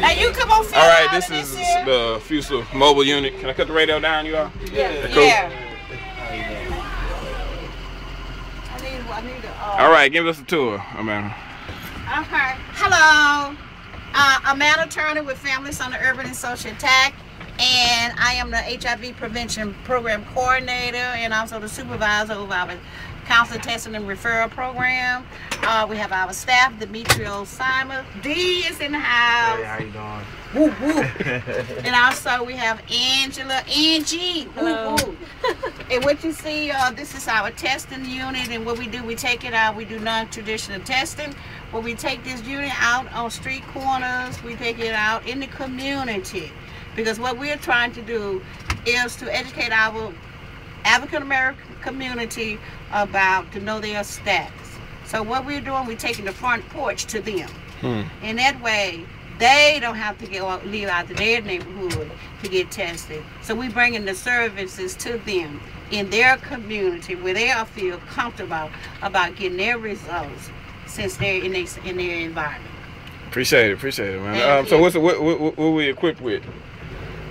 Now you come on, All right, this is the Fusel mobile unit. Can I cut the radio down, you all? Yeah. Cool. yeah. I need, I need a, uh, All right, give us a tour, Amanda. Okay. Hello. Uh, Amanda Turner with Families on the Urban and Social Attack. And I am the HIV Prevention Program Coordinator and also the supervisor of our counseling testing and referral program. Uh, we have our staff, Demetrio Simon. D is in the house. Hey, how you doing? Woo, woo. and also we have Angela, Angie. Woo, woo. and what you see, uh, this is our testing unit. And what we do, we take it out. We do non-traditional testing. Where we take this unit out on street corners. We take it out in the community. Because what we're trying to do is to educate our African American community about to know their status. So what we're doing, we're taking the front porch to them. Hmm. And that way, they don't have to go out, leave out to their neighborhood to get tested. So we're bringing the services to them in their community where they all feel comfortable about getting their results since they're in their, in their environment. Appreciate it, appreciate it, man. Um, so what's what, what, what we equipped with?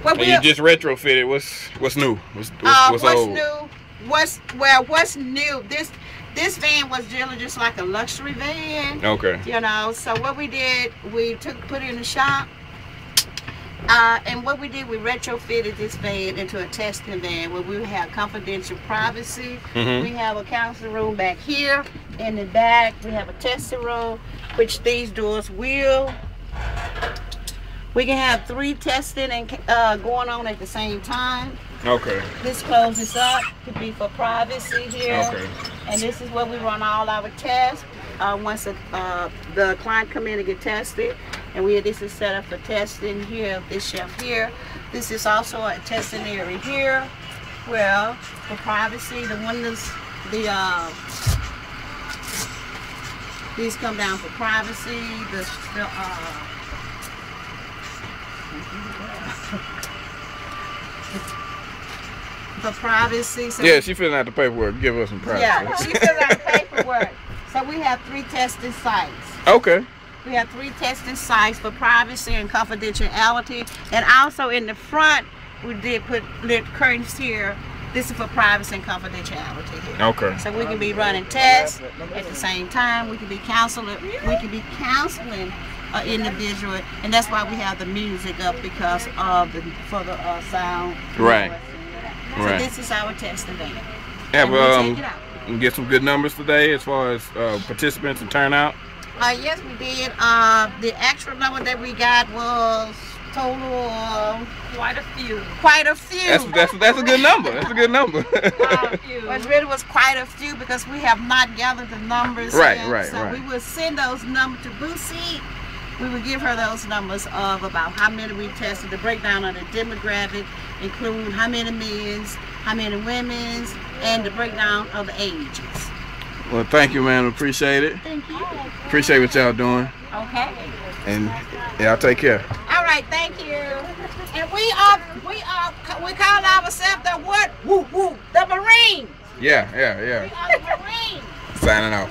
What And you just retrofitted. What's what's new? What's, what's, uh, what's new? What's well? What's new? This this van was really just like a luxury van. Okay. you know so what we did we took put it in the shop uh, and what we did we retrofitted this van into a testing van where we have confidential privacy Mhm. we have a counseling room back here in the back we have a testing room which these doors will we can have three testing and uh, going on at the same time Okay. this closes up to be for privacy here Okay. and this is where we run all our tests. Uh, once the, uh, the client come in and get tested, and we this is set up for testing here. This shelf here. This is also a testing area here. Well, for privacy, the windows, the uh, these come down for privacy. The, the uh, for privacy. So Yeah, she filling out the paperwork. Give us some privacy. yeah, she filled out the paperwork. So we have three testing sites. Okay. We have three testing sites for privacy and confidentiality. And also in the front, we did put lit curtains here. This is for privacy and confidentiality here. Okay. So we can be running tests at the same time. We can be counseling. We can be counseling an individual, and that's why we have the music up because of the for the uh, sound. Right. So Right. this is our testing van. Yeah, And we well, take um, it out. we get some good numbers today as far as uh, participants and turnout. Uh, yes, we did. Uh, the actual number that we got was total of Quite a few. quite a few. That's that's that's a good number. That's a good number. Quite a few. But really was quite a few because we have not gathered the numbers. Right, yet. right, so right. we will send those numbers to Boosie. We would give her those numbers of about how many we tested, the breakdown of the demographic, including how many men's, how many women's, and the breakdown of the ages. well, thank you, man. Appreciate it. Thank you. Appreciate what y'all doing. Okay. And y'all take care. All right, thank you. And we are, we are, we call ourselves the what? Woo woo, the Marines. Yeah, yeah, yeah. We are the Marines. Signing off.